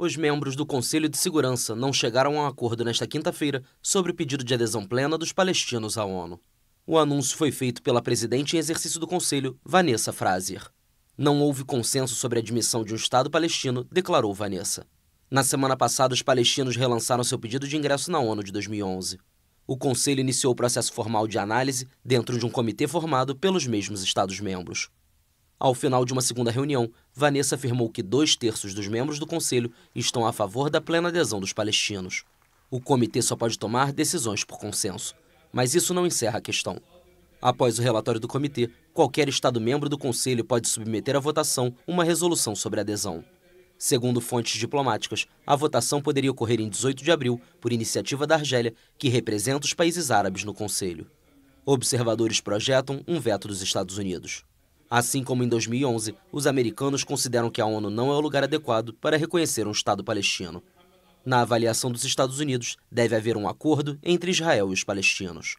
Os membros do Conselho de Segurança não chegaram a um acordo nesta quinta-feira sobre o pedido de adesão plena dos palestinos à ONU. O anúncio foi feito pela presidente em exercício do Conselho, Vanessa Frazier. Não houve consenso sobre a admissão de um Estado palestino, declarou Vanessa. Na semana passada, os palestinos relançaram seu pedido de ingresso na ONU de 2011. O Conselho iniciou o processo formal de análise dentro de um comitê formado pelos mesmos Estados-membros. Ao final de uma segunda reunião, Vanessa afirmou que dois terços dos membros do Conselho estão a favor da plena adesão dos palestinos. O comitê só pode tomar decisões por consenso, mas isso não encerra a questão. Após o relatório do comitê, qualquer Estado-membro do Conselho pode submeter à votação uma resolução sobre adesão. Segundo fontes diplomáticas, a votação poderia ocorrer em 18 de abril, por iniciativa da Argélia, que representa os países árabes no Conselho. Observadores projetam um veto dos Estados Unidos. Assim como em 2011, os americanos consideram que a ONU não é o lugar adequado para reconhecer um Estado palestino. Na avaliação dos Estados Unidos, deve haver um acordo entre Israel e os palestinos.